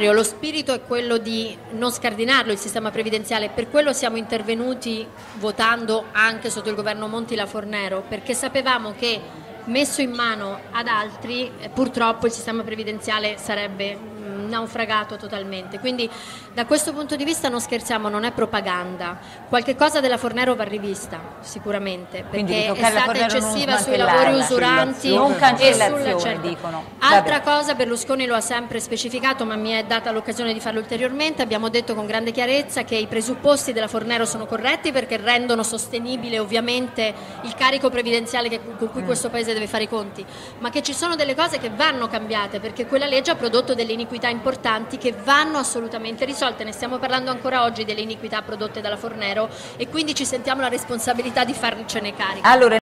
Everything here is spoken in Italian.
Lo spirito è quello di non scardinarlo il sistema previdenziale, per quello siamo intervenuti votando anche sotto il governo Monti la Fornero, perché sapevamo che messo in mano ad altri eh, purtroppo il sistema previdenziale sarebbe naufragato totalmente. Quindi da questo punto di vista non scherziamo, non è propaganda. Qualche cosa della Fornero va rivista, sicuramente, perché è stata eccessiva sui lavori usuranti non cancellazione, e sul, certo. dicono. Altra cosa, Berlusconi lo ha sempre specificato, ma mi è data l'occasione di farlo ulteriormente, abbiamo detto con grande chiarezza che i presupposti della Fornero sono corretti perché rendono sostenibile ovviamente il carico previdenziale che, con cui mm. questo Paese deve fare i conti, ma che ci sono delle cose che vanno cambiate perché quella legge ha prodotto delle iniquità importanti che vanno assolutamente risolte. Ne stiamo parlando ancora oggi delle iniquità prodotte dalla Fornero e quindi ci sentiamo la responsabilità di farcene carico. Allora,